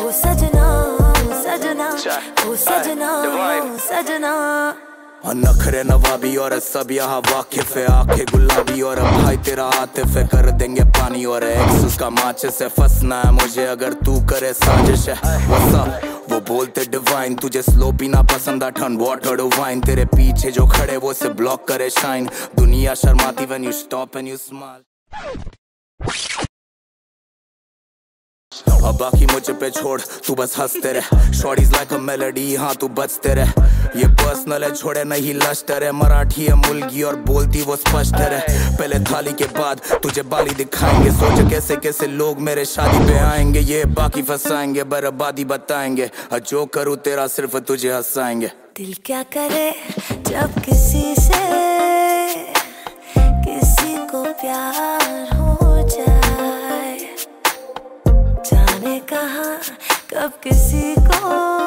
ओ सजना सजना ओ सजना सजना। और नखरे नवाबी और सब यहाँ वाकिफ है। आँखें गुलाबी और भाई तेरा आतिफ है। कर देंगे पानी और एक्स उसका माचे से। फंसना है मुझे अगर तू करे साजिश है। वसा वो बोलते डिवाइन तुझे स्लो पीना पसंद है। ठंड वाटर वाइन तेरे पीछे जो खड़े वो से ब्लॉक करे शाइन दुनिया शर्माती when you stop and you smile अब बाकी मुझे पे छोड़, तू बस हँसते रह। शॉर्टीज लाइक अ मेलोडी हाँ तू बचते रह। ये पर्सनल है, छोड़े नहीं लश्तर है। मराठी है, मुलगी और बोलती वो स्पष्ट है। पहले थाली के बाद तुझे बाली दिखाएँगे। सोच कैसे कैसे लोग मेरे शादी पे आएँगे। ये बाकी फंसाएँगे, बर्बादी बताएँगे। और जो करूँ तेरा सिर्फ़ तुझे हंसाएँगे। दिल क्या करे जब किसी से किसी को प्यार जाने कहा कब किसी को